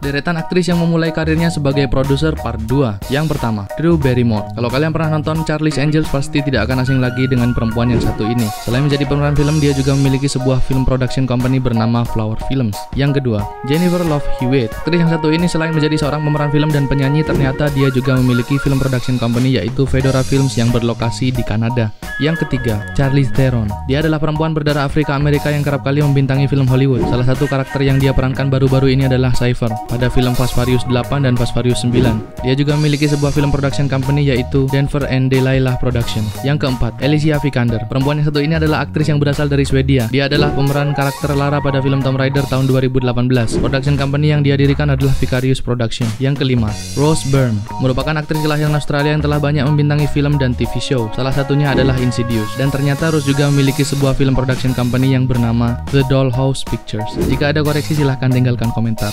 Deretan aktris yang memulai karirnya sebagai produser part 2 Yang pertama, Drew Barrymore. Kalau kalian pernah nonton Charlie's Angels pasti tidak akan asing lagi dengan perempuan yang satu ini. Selain menjadi pemeran film, dia juga memiliki sebuah film production company bernama Flower Films. Yang kedua, Jennifer Love Hewitt. Aktris yang satu ini selain menjadi seorang pemeran film dan penyanyi Ternyata dia juga memiliki film production company yaitu Fedora Films yang berlokasi di Kanada yang ketiga, Charlize Theron. Dia adalah perempuan berdarah Afrika Amerika yang kerap kali membintangi film Hollywood. Salah satu karakter yang dia perankan baru-baru ini adalah Cypher pada film Fast Furious 8 dan Fast Furious 9. Dia juga memiliki sebuah film production company yaitu Denver and Delilah Production. Yang keempat, Alicia Vikander. Perempuan yang satu ini adalah aktris yang berasal dari Swedia. Dia adalah pemeran karakter Lara pada film Tomb Raider tahun 2018. Production company yang dia dirikan adalah Vicarious Production. Yang kelima, Rose Byrne. Merupakan aktris kelahiran Australia yang telah banyak membintangi film dan TV show. Salah satunya adalah Insidious. Dan ternyata Rose juga memiliki sebuah film production company yang bernama The Dollhouse Pictures. Jika ada koreksi silahkan tinggalkan komentar.